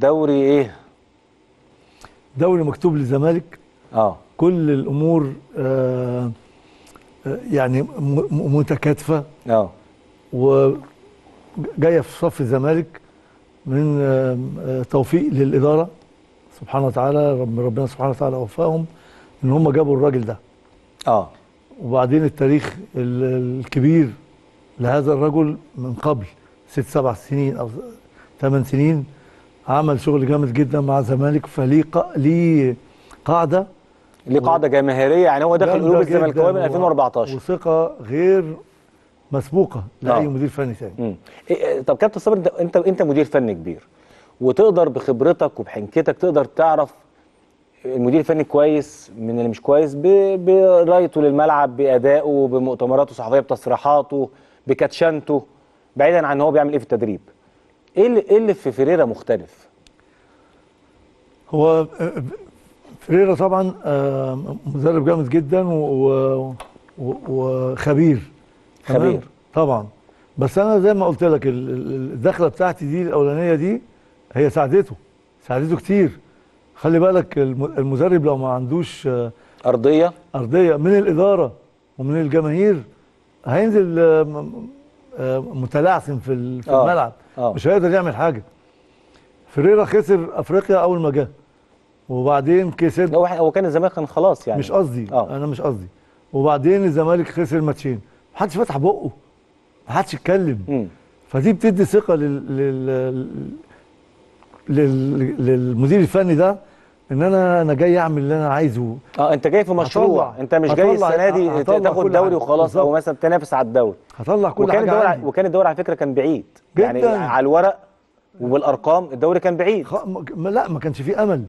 دوري إيه؟ دوري مكتوب للزمالك. آه. كل الأمور آه آه، يعني متكاتفة. آه. وجايه في صف الزمالك من آه، توفيق للإدارة. سبحانه وتعالى رب ربنا سبحانه وتعالى وفقهم إن هم جابوا الراجل ده. آه. وبعدين التاريخ ال- الكبير لهذا الرجل من قبل ست سبع سنين أو ثمان سنين عمل شغل جامد جدا مع الزمالك فليه ق- ليه قاعدة ليه قاعدة جماهيرية يعني هو داخل جامدة قلوب الزملكاويه من و- 2014 وثقة غير مسبوقة لأي آه. مدير فني ثاني. إيه- إيه، طب كابتن صابر أنت أنت مدير فني كبير وتقدر بخبرتك وبحنكتك تقدر تعرف المدير الفني كويس من اللي مش كويس برأيته للملعب بأدائه بمؤتمراته الصحفية بتصريحاته بكاتشانته بعيدا عن هو بيعمل إيه في التدريب إيه اللي إيه اللي في فيريرا مختلف؟ هو آه، فريرا طبعا آه، مدرب جامد جدا وخبير؟ خبير. طبعا. بس أنا زي ما قلت لك ال- ال- الدخلة بتاعتي دي الأولانية دي هي ساعدته. ساعدته كتير. خلي بالك الم- المدرب لو ما عندوش آه، أرضية؟ أرضية من الإدارة ومن الجماهير هينزل متلعثم في آه. الملعب. آه. مش هيقدر يعمل حاجة. فريرا خسر أفريقيا أول ما جه. وبعدين كسب. هو هو كان الزمالك كان خلاص يعني. مش قصدي. آه. أنا مش قصدي. وبعدين الزمالك خسر ماتشين. محدش فتح بقه. محدش اتكلم. فدي بتدي ثقة لل... لل... لل... للمدير الفني ده. إن أنا أنا جاي أعمل اللي أنا عايزه آه أنت جاي في مشروع هطلع- أنت مش جاي السنة دي تاخد دوري. وخلاص أو. مثلا تنافس على الدوري هطلع كل وكان حاجة الدوري عندي. وكان الدوري على فكرة كان بعيد يعني جداً. على الورق وبالارقام الدوري كان بعيد خ... م... لا ما كانش فيه أمل